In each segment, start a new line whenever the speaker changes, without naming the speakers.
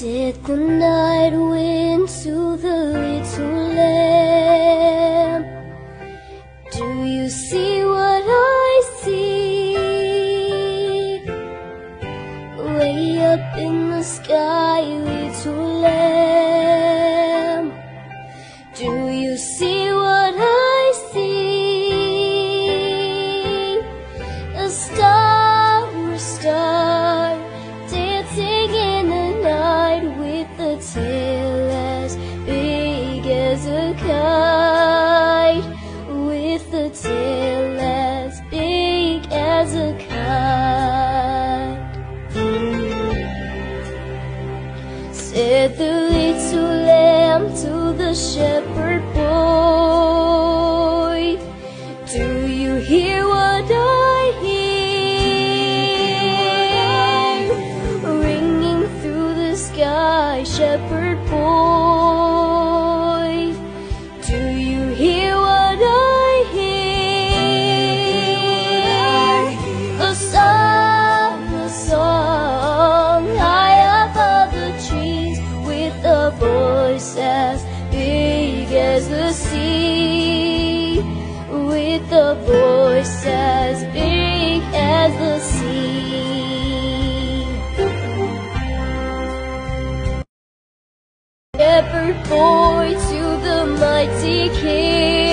Let the night wind soothe the little lamb. Do you see what I see? Way up in the sky, little lamb. Do you see kite. With a tail as big as a kite. Said the little lamb to the shepherd with a voice as big as the sea. Shepherd boy to the mighty king.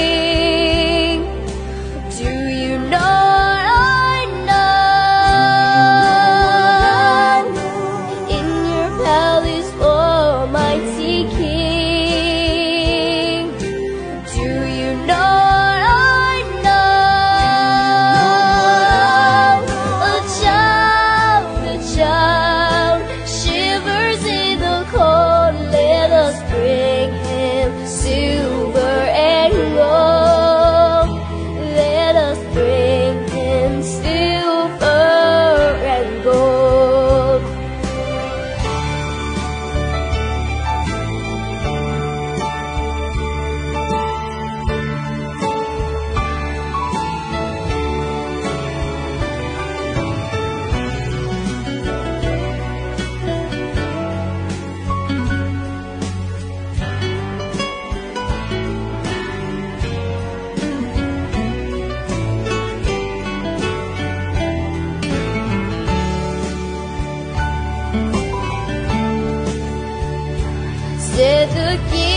dizer do que